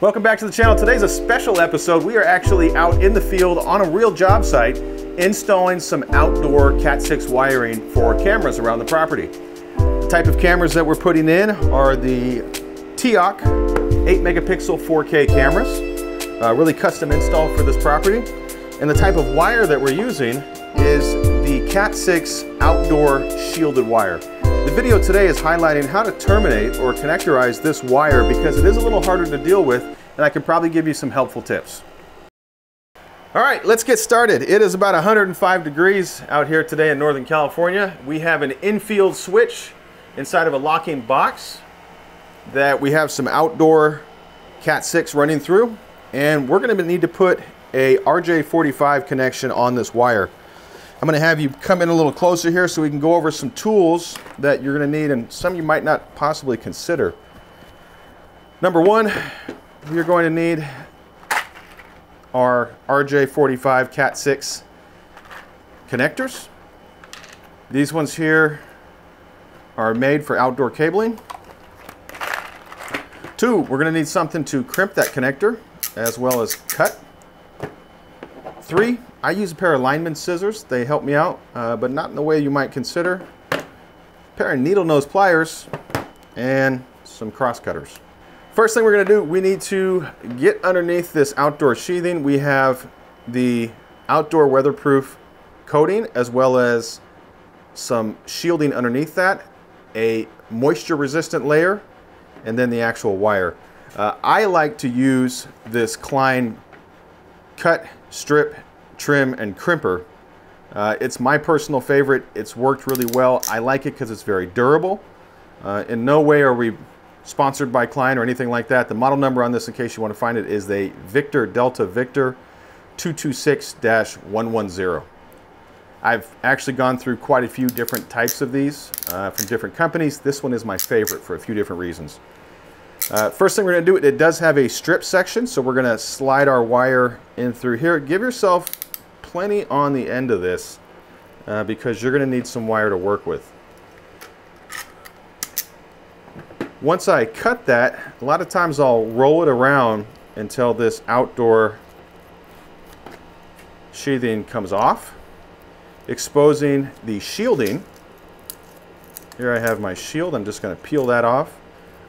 Welcome back to the channel. Today's a special episode. We are actually out in the field on a real job site installing some outdoor Cat 6 wiring for cameras around the property. The type of cameras that we're putting in are the TEOC 8 megapixel 4K cameras, uh, really custom install for this property. And the type of wire that we're using is the Cat 6 outdoor shielded wire. The video today is highlighting how to terminate or connectorize this wire because it is a little harder to deal with and I can probably give you some helpful tips. All right, let's get started. It is about 105 degrees out here today in Northern California. We have an infield switch inside of a locking box that we have some outdoor Cat 6 running through and we're going to need to put a RJ45 connection on this wire. I'm going to have you come in a little closer here so we can go over some tools that you're going to need and some you might not possibly consider. Number one, you're going to need our RJ45 Cat 6 connectors. These ones here are made for outdoor cabling. Two, we're going to need something to crimp that connector as well as cut. Three, I use a pair of lineman scissors. They help me out, uh, but not in the way you might consider. A pair of needle nose pliers and some cross cutters. First thing we're gonna do, we need to get underneath this outdoor sheathing. We have the outdoor weatherproof coating as well as some shielding underneath that, a moisture resistant layer, and then the actual wire. Uh, I like to use this Klein cut, strip, trim, and crimper. Uh, it's my personal favorite. It's worked really well. I like it because it's very durable. Uh, in no way are we sponsored by Klein or anything like that. The model number on this, in case you want to find it, is the Victor Delta Victor 226-110. I've actually gone through quite a few different types of these uh, from different companies. This one is my favorite for a few different reasons. Uh, first thing we're going to do, it does have a strip section, so we're going to slide our wire in through here. Give yourself plenty on the end of this uh, because you're going to need some wire to work with. Once I cut that, a lot of times I'll roll it around until this outdoor sheathing comes off, exposing the shielding. Here I have my shield. I'm just going to peel that off.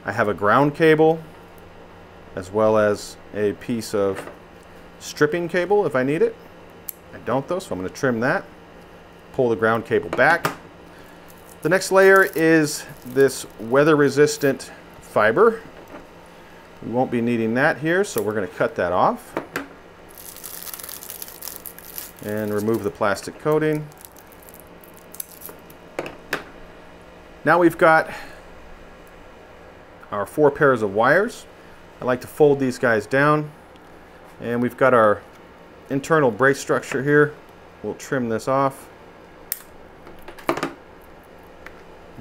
I have a ground cable as well as a piece of stripping cable if I need it. I don't though, so I'm going to trim that. Pull the ground cable back. The next layer is this weather resistant fiber. We won't be needing that here, so we're going to cut that off. And remove the plastic coating. Now we've got our four pairs of wires. I like to fold these guys down. And we've got our internal brace structure here. We'll trim this off.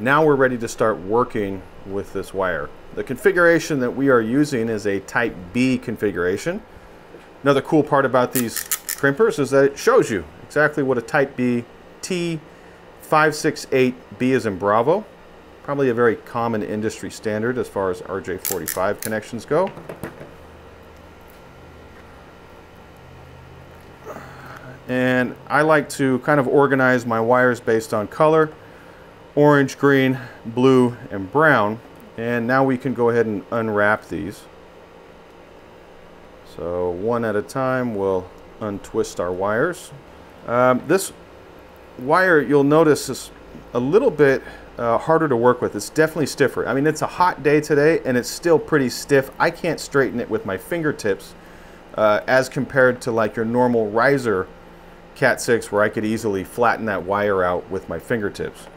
Now we're ready to start working with this wire. The configuration that we are using is a type B configuration. Another cool part about these crimpers is that it shows you exactly what a type B T568B is in Bravo Probably a very common industry standard as far as RJ45 connections go. And I like to kind of organize my wires based on color, orange, green, blue, and brown. And now we can go ahead and unwrap these. So one at a time, we'll untwist our wires. Um, this wire, you'll notice, is a little bit uh, harder to work with. It's definitely stiffer. I mean, it's a hot day today and it's still pretty stiff. I can't straighten it with my fingertips uh, as compared to like your normal riser Cat 6 where I could easily flatten that wire out with my fingertips.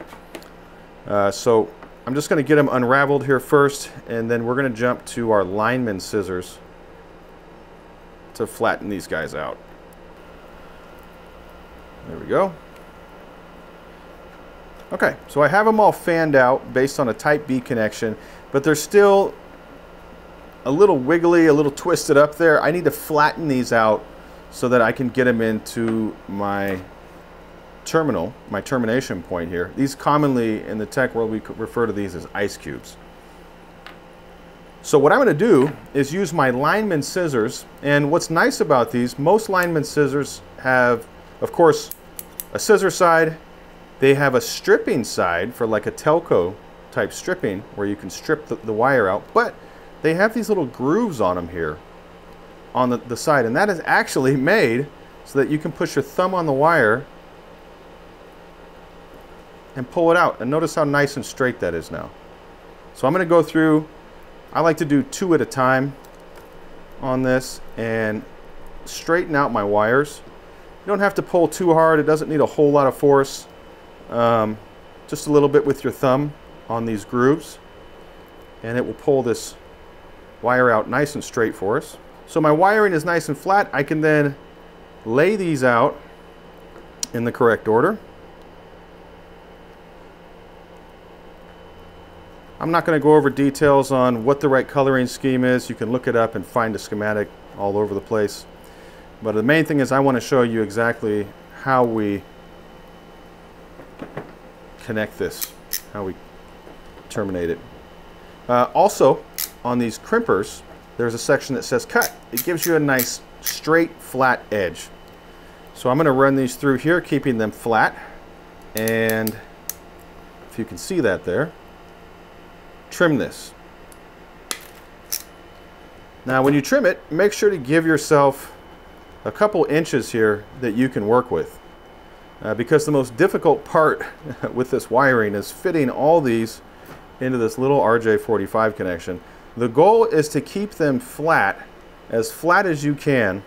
Uh, so I'm just going to get them unraveled here first and then we're going to jump to our lineman scissors to flatten these guys out. There we go. Okay, so I have them all fanned out based on a type B connection, but they're still a little wiggly, a little twisted up there. I need to flatten these out so that I can get them into my terminal, my termination point here. These commonly in the tech world, we refer to these as ice cubes. So what I'm going to do is use my lineman scissors. And what's nice about these, most lineman scissors have, of course, a scissor side. They have a stripping side for like a telco type stripping where you can strip the, the wire out. But they have these little grooves on them here on the, the side. And that is actually made so that you can push your thumb on the wire and pull it out. And notice how nice and straight that is now. So I'm going to go through, I like to do two at a time on this and straighten out my wires. You don't have to pull too hard. It doesn't need a whole lot of force. Um, just a little bit with your thumb on these grooves and it will pull this wire out nice and straight for us. So my wiring is nice and flat. I can then lay these out in the correct order. I'm not going to go over details on what the right coloring scheme is. You can look it up and find a schematic all over the place. But the main thing is I want to show you exactly how we connect this, how we terminate it. Uh, also, on these crimpers, there's a section that says cut. It gives you a nice straight flat edge. So I'm going to run these through here, keeping them flat. And if you can see that there, trim this. Now when you trim it, make sure to give yourself a couple inches here that you can work with. Uh, because the most difficult part with this wiring is fitting all these into this little RJ45 connection. The goal is to keep them flat, as flat as you can,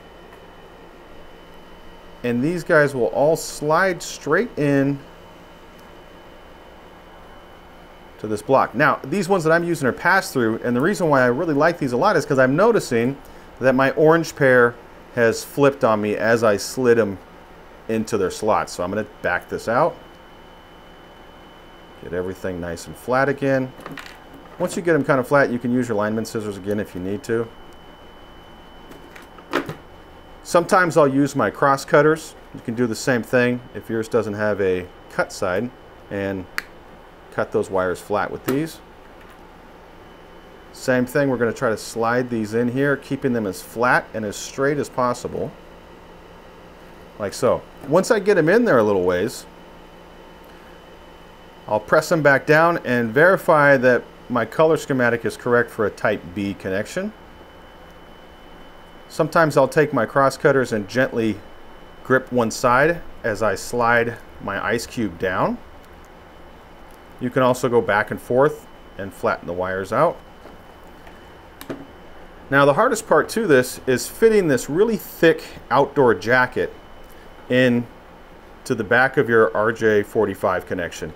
and these guys will all slide straight in to this block. Now, these ones that I'm using are pass-through, and the reason why I really like these a lot is because I'm noticing that my orange pair has flipped on me as I slid them into their slots. So I'm going to back this out. Get everything nice and flat again. Once you get them kind of flat, you can use your lineman scissors again if you need to. Sometimes I'll use my cross cutters. You can do the same thing if yours doesn't have a cut side and cut those wires flat with these. Same thing, we're going to try to slide these in here, keeping them as flat and as straight as possible. Like so. Once I get them in there a little ways, I'll press them back down and verify that my color schematic is correct for a type B connection. Sometimes I'll take my cross cutters and gently grip one side as I slide my ice cube down. You can also go back and forth and flatten the wires out. Now the hardest part to this is fitting this really thick outdoor jacket in to the back of your RJ45 connection.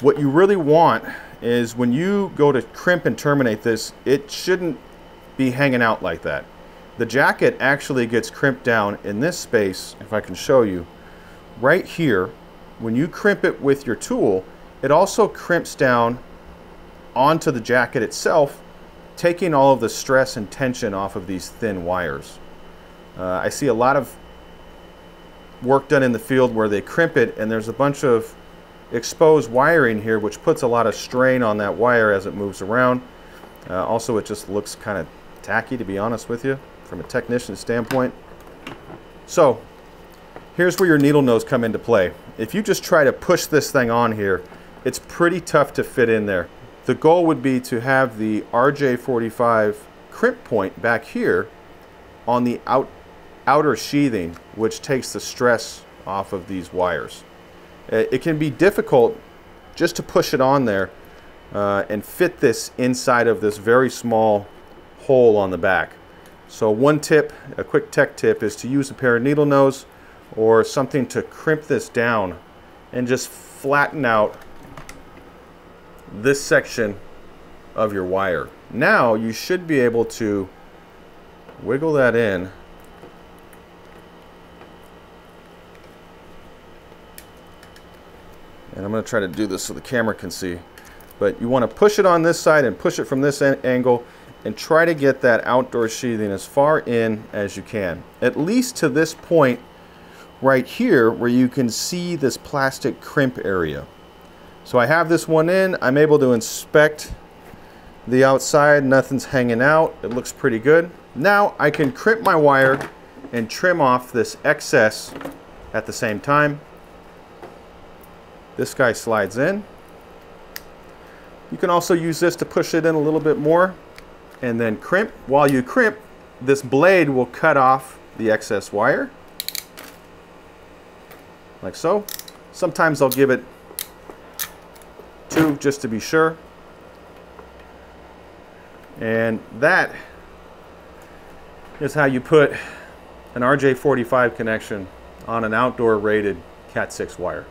What you really want is when you go to crimp and terminate this, it shouldn't be hanging out like that. The jacket actually gets crimped down in this space, if I can show you, right here. When you crimp it with your tool, it also crimps down onto the jacket itself, taking all of the stress and tension off of these thin wires. Uh, I see a lot of work done in the field where they crimp it and there's a bunch of exposed wiring here which puts a lot of strain on that wire as it moves around. Uh, also it just looks kind of tacky to be honest with you from a technician standpoint. So here's where your needle nose come into play. If you just try to push this thing on here, it's pretty tough to fit in there. The goal would be to have the RJ45 crimp point back here on the out, outer sheathing, which takes the stress off of these wires. Uh, it can be difficult just to push it on there uh, and fit this inside of this very small hole on the back. So one tip, a quick tech tip, is to use a pair of needle nose or something to crimp this down and just flatten out this section of your wire. Now you should be able to wiggle that in. And I'm going to try to do this so the camera can see. But you want to push it on this side and push it from this angle and try to get that outdoor sheathing as far in as you can. At least to this point right here where you can see this plastic crimp area so I have this one in I'm able to inspect the outside, nothing's hanging out. It looks pretty good. Now I can crimp my wire and trim off this excess at the same time. This guy slides in. You can also use this to push it in a little bit more and then crimp. While you crimp, this blade will cut off the excess wire like so. Sometimes I'll give it two just to be sure. And that is how you put an RJ45 connection on an outdoor rated Cat 6 wire.